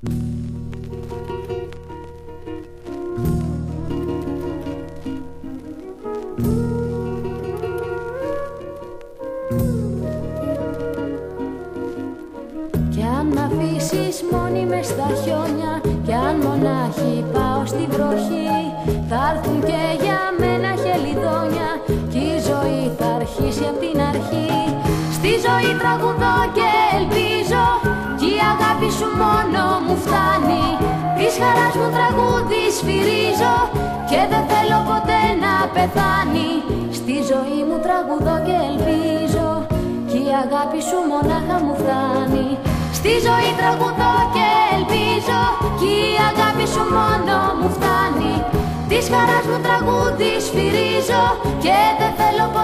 Κι αν μ' αφήσεις μόνη μες στα χιόνια Κι αν μονάχη πάω στη βροχή Θα έρθουν και Της χαράς μου τραγούδι σφυρίζω Και δεν θέλω ποτέ να πεθάνει. Στη ζωή μου τραγουδώ και ελπίζω Κι η αγάπη σου μονάχα μου φτάνει. Στη ζωή τραγουδώ και ελπίζω Κι η αγάπη σου μόνο μου φτάνει. Της χαράς μου τραγούδι σφυρίζω Και δεν θέλω ποτέ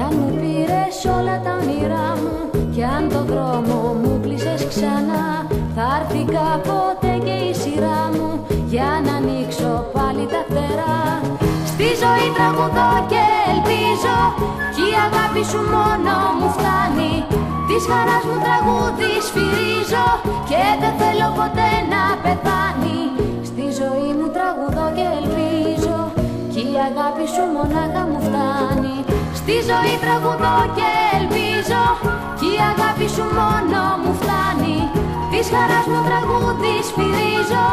Κι αν μου πήρες όλα τα όνειρά μου Κι αν το δρόμο μου κλείσες ξανά Θα έρθει κάποτε και η σειρά μου Για να ανοίξω πάλι τα φτερά Στη ζωή τραγουδώ και ελπίζω Κι η αγάπη σου μόνο μου φτάνει. Της χαράς μου τραγούδι σφυρίζω Και δεν θέλω ποτέ αγάπη σου μονάχα μου φτάνει. Στη ζωή τραγουδώ και ελπίζω Κι η αγάπη σου μόνο μου φτάνει. Της χαράς μου τραγούδι σφυρίζω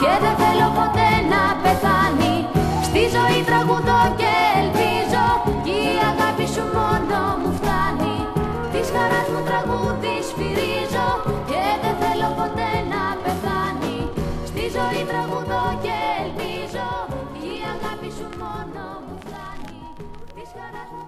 Και δεν θέλω ποτέ να πεθάνει. Στη ζωή τραγουδώ και ελπίζω Κι η αγάπη σου μόνο μου φτάνει. Της χαράς μου τραγούδι σφυρίζω μόνο μου φτάνει Της χαράς μου